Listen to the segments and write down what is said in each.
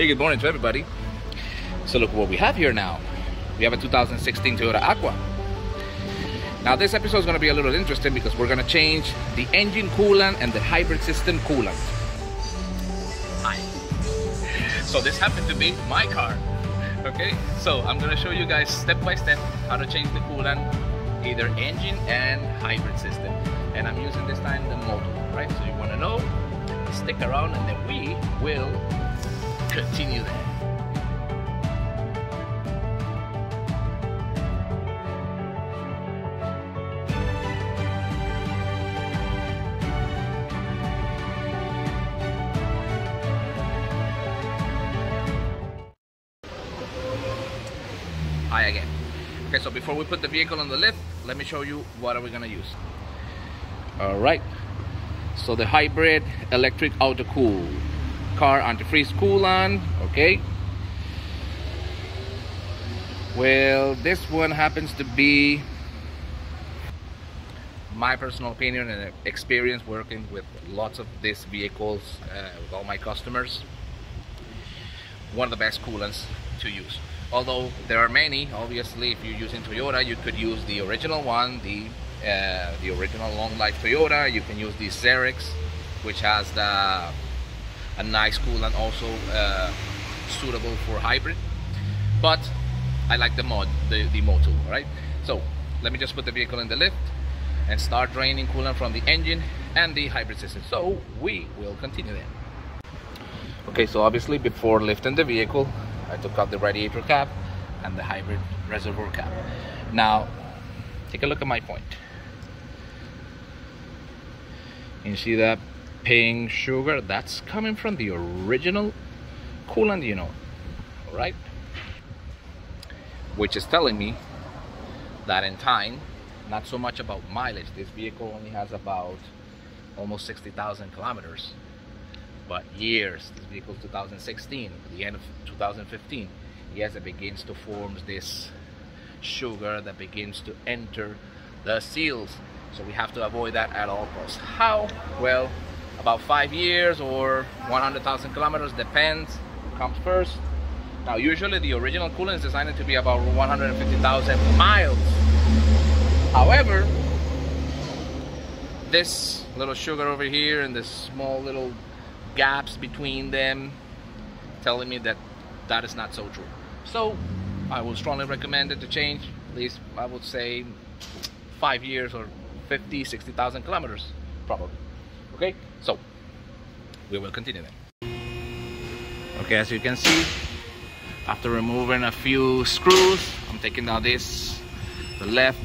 Hey, good morning to everybody. So look what we have here now. We have a 2016 Toyota Aqua. Now this episode is going to be a little interesting because we're going to change the engine coolant and the hybrid system coolant. Hi. So this happened to be my car. Okay, so I'm going to show you guys step by step how to change the coolant, either engine and hybrid system. And I'm using this time the Motul, right? So you want to know, stick around and then we will continue that. Hi again. Okay, so before we put the vehicle on the lift, let me show you what are we gonna use. All right. So the hybrid electric car antifreeze coolant. Okay. Well, this one happens to be my personal opinion and experience working with lots of these vehicles uh, with all my customers. One of the best coolants to use although there are many obviously if you're using Toyota you could use the original one the uh, the original long life Toyota you can use the Zerex which has the a nice coolant also uh, suitable for hybrid. But I like the mod the, the Motul right? So let me just put the vehicle in the lift and start draining coolant from the engine and the hybrid system. So we will continue then. Okay so obviously before lifting the vehicle I took out the radiator cap and the hybrid reservoir cap. Now, take a look at my point. You see that pink sugar? That's coming from the original coolant, you know, right? Which is telling me that in time, not so much about mileage, this vehicle only has about almost 60,000 kilometers but years. This vehicle is 2016, the end of 2015. Yes, it begins to form this sugar that begins to enter the seals. So we have to avoid that at all costs. How? Well, about five years or 100,000 kilometers, depends, comes first. Now, usually the original coolant is designed to be about 150,000 miles. However, this little sugar over here and this small little gaps between them telling me that that is not so true so I would strongly recommend it to change at least I would say five years or 50 60,000 kilometers probably okay so we will continue then okay as you can see after removing a few screws I'm taking out this the left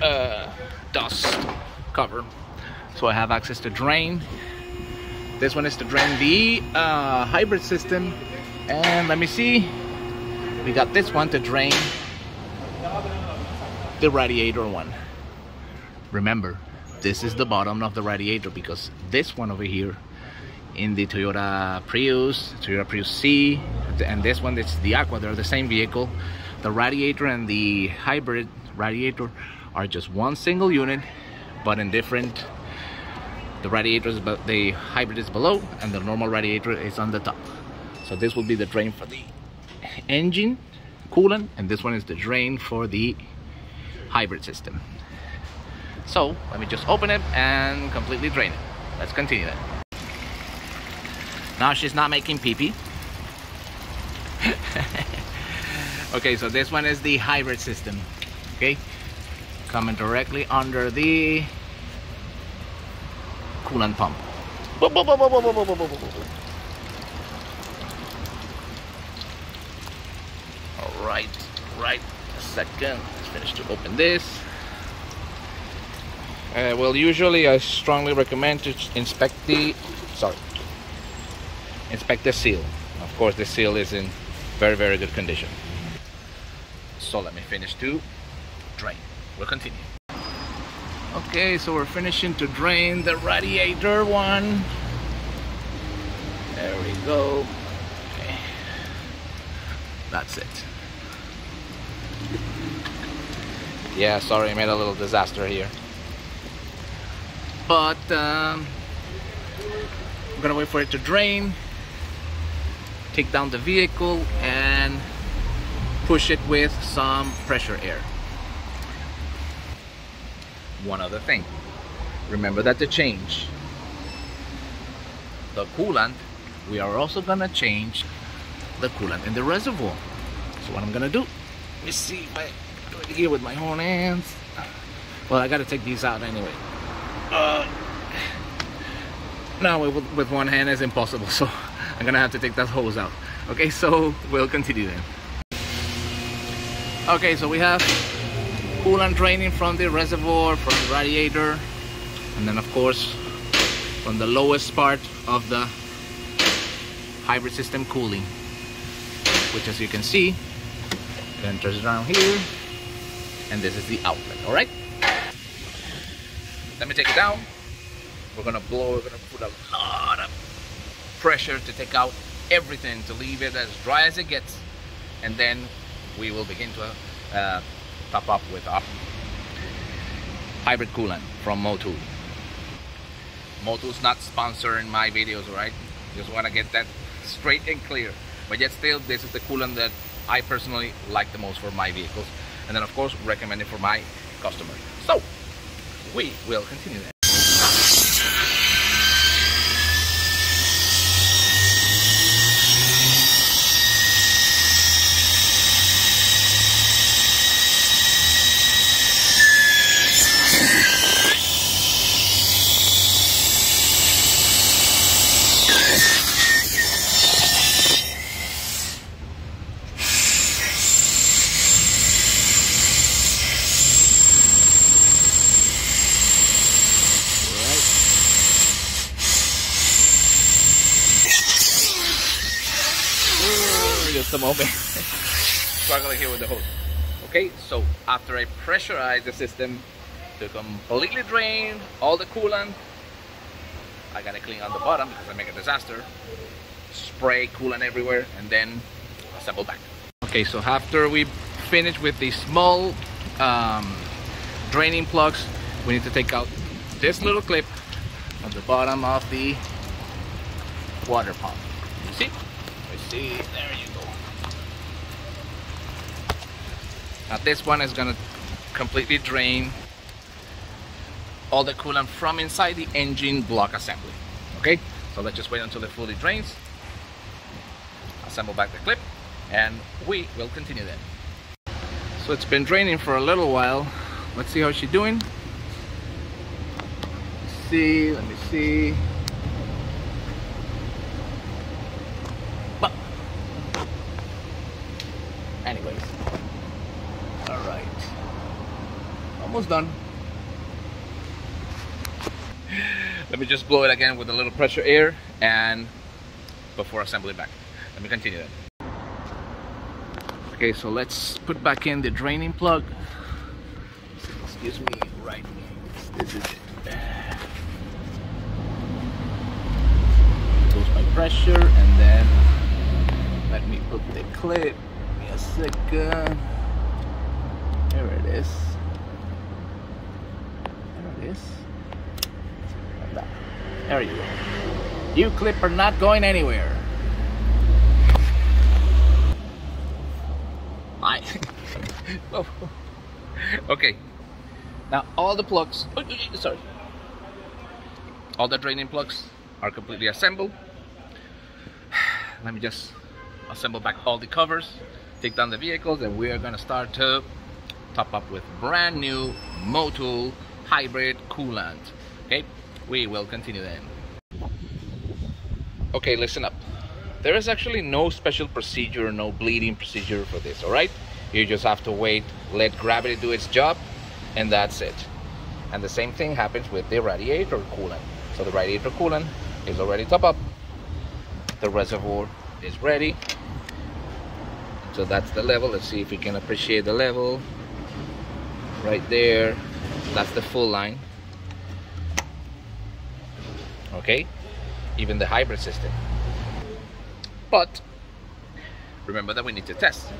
uh, dust cover so I have access to drain this one is to drain the uh, hybrid system. And let me see. We got this one to drain the radiator one. Remember, this is the bottom of the radiator because this one over here in the Toyota Prius, Toyota Prius C, and this one is the Aqua, they're the same vehicle. The radiator and the hybrid radiator are just one single unit, but in different the radiator is the hybrid is below and the normal radiator is on the top so this will be the drain for the engine coolant and this one is the drain for the hybrid system so let me just open it and completely drain it let's continue that now she's not making pee pee okay so this one is the hybrid system okay coming directly under the coolant pump. All right, right, a second. Let's finish to open this. Uh, well, usually I strongly recommend to inspect the, sorry, inspect the seal. Of course, the seal is in very, very good condition. So let me finish to drain. We'll continue. Okay, so we're finishing to drain the radiator one. There we go. Okay. That's it. Yeah, sorry, I made a little disaster here. But um, I'm gonna wait for it to drain take down the vehicle and push it with some pressure air. One other thing, remember that to change the coolant, we are also gonna change the coolant in the reservoir. So what I'm gonna do, let me see if I do here with my own hands. Well, I gotta take these out anyway. Uh, no, with, with one hand is impossible, so I'm gonna have to take that hose out. Okay, so we'll continue then. Okay, so we have coolant draining from the reservoir, from the radiator, and then of course from the lowest part of the hybrid system cooling, which as you can see, enters down here, and this is the outlet, all right? Let me take it down. We're gonna blow, we're gonna put a lot of pressure to take out everything, to leave it as dry as it gets, and then we will begin to uh, top up with our hybrid coolant from Motul. Motul's not sponsoring my videos, right? Just want to get that straight and clear. But yet still, this is the coolant that I personally like the most for my vehicles. And then of course, recommend it for my customers. So, we will continue that. A moment. Struggling here with the hose. Okay, so after I pressurize the system to completely drain all the coolant, I gotta clean on the bottom because I make a disaster. Spray coolant everywhere and then assemble back. Okay, so after we finish with the small um, draining plugs, we need to take out this little clip at the bottom of the water pump. You see? You see, there you go. Now this one is gonna completely drain all the coolant from inside the engine block assembly. Okay, so let's just wait until it fully drains. Assemble back the clip and we will continue then. So it's been draining for a little while. Let's see how she's doing. Let's see, let me see. But anyways, all right, almost done. Let me just blow it again with a little pressure air and before assembling back. Let me continue that. Okay, so let's put back in the draining plug. Excuse me, right. This is it. Goes my pressure and then let me put the clip. Give me a second. There it is. There. There you go. You clip are not going anywhere. I. oh. Okay. Now all the plugs. Oh, sorry. All the draining plugs are completely assembled. Let me just assemble back all the covers, take down the vehicles, and we are gonna start to top up with brand new Motul hybrid coolant. Okay, we will continue then. Okay, listen up. There is actually no special procedure, no bleeding procedure for this, all right? You just have to wait, let gravity do its job, and that's it. And the same thing happens with the radiator coolant. So the radiator coolant is already top up. The reservoir is ready. So that's the level. Let's see if we can appreciate the level. Right there. That's the full line. Okay? Even the hybrid system. But remember that we need to test.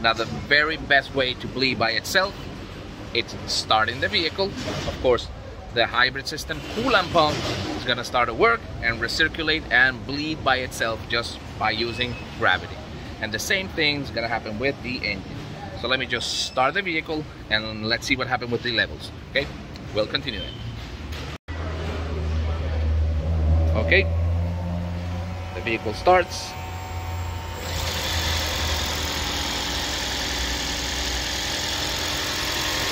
Now the very best way to bleed by itself it's starting the vehicle. Of course, the hybrid system coolant pump is gonna start to work and recirculate and bleed by itself just by using gravity. And the same thing is gonna happen with the engine. So let me just start the vehicle and let's see what happened with the levels, okay? We'll continue it. Okay, the vehicle starts.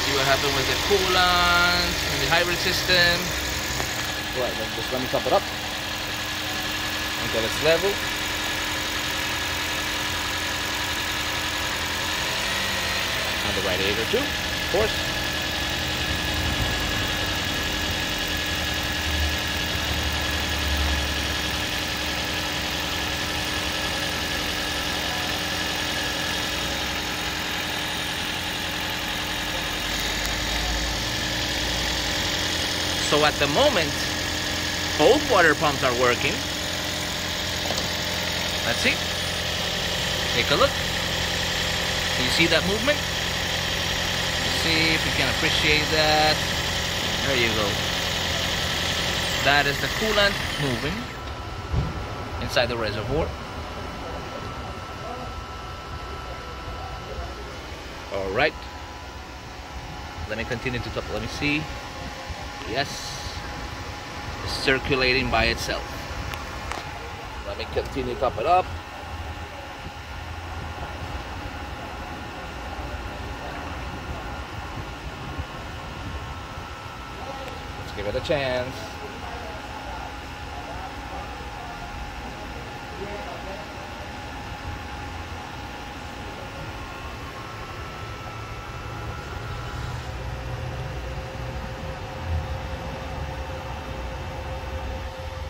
See what happened with the coolant and the hybrid system. Right, just let me top it up until it's level. The radiator too, of course. So at the moment, both water pumps are working. Let's see. Take a look. Can you see that movement? See if you can appreciate that. There you go. That is the coolant moving inside the reservoir. All right. Let me continue to talk. Let me see. Yes. It's circulating by itself. Let me continue to top it up. Let's give it a chance.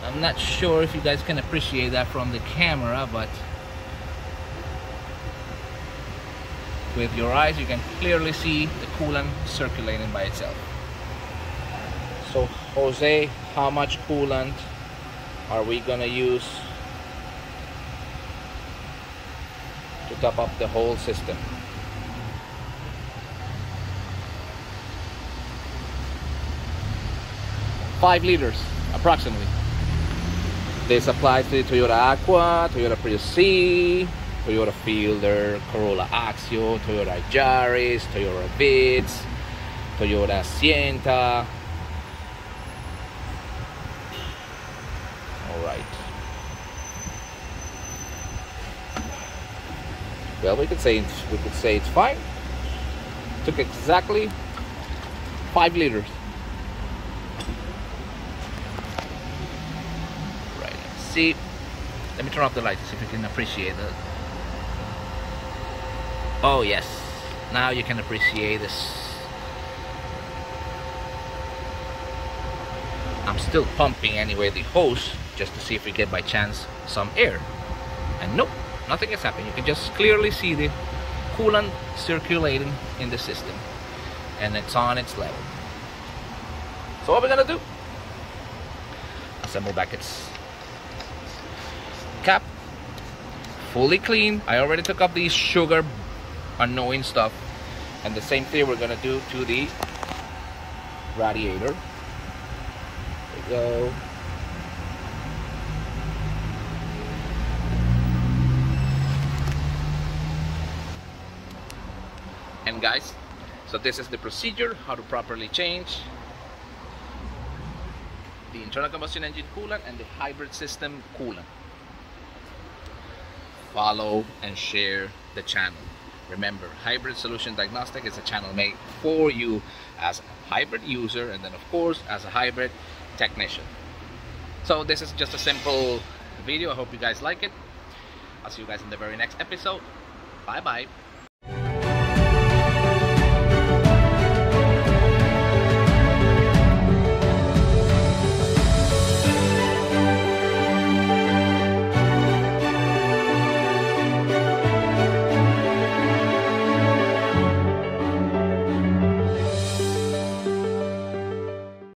I'm not sure if you guys can appreciate that from the camera, but with your eyes you can clearly see the coolant circulating by itself. Jose, how much coolant are we gonna use to top up the whole system? Five liters, approximately. This applies to the Toyota Aqua, Toyota Prius C, Toyota Fielder, Corolla Axio, Toyota Yaris, Toyota Vitz, Toyota Sienta. All right. Well, we could say it's, we could say it's fine. Took exactly five liters. Right. see let me turn off the lights see if you can appreciate it oh yes now you can appreciate this I'm still pumping anyway the hose just to see if we get by chance some air and nope nothing is happening. you can just clearly see the coolant circulating in the system. And it's on its level. So what we're gonna do? Assemble back its cap. Fully clean. I already took up the sugar annoying stuff. And the same thing we're gonna do to the radiator. There we go guys so this is the procedure how to properly change the internal combustion engine coolant and the hybrid system coolant follow and share the channel. Remember, Hybrid Solution Diagnostic is a channel made for you as a hybrid user and then of course as a hybrid technician. So this is just a simple video. I hope you guys like it. I'll see you guys in the very next episode. Bye bye.